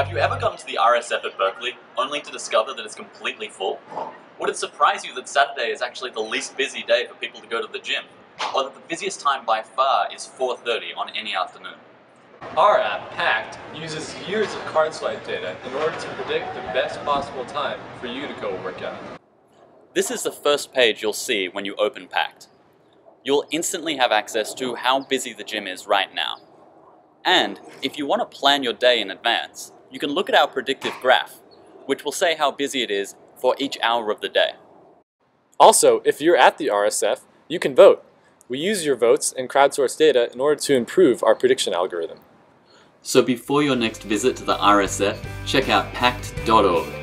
Have you ever gone to the RSF at Berkeley only to discover that it's completely full? Would it surprise you that Saturday is actually the least busy day for people to go to the gym? Or that the busiest time by far is 4.30 on any afternoon? Our app, PACKD, uses years of card swipe data in order to predict the best possible time for you to go work out. This is the first page you'll see when you open PACKD. You'll instantly have access to how busy the gym is right now. And if you want to plan your day in advance, you can look at our predictive graph, which will say how busy it is for each hour of the day. Also, if you're at the RSF, you can vote. We use your votes and crowdsource data in order to improve our prediction algorithm. So before your next visit to the RSF, check out pact.org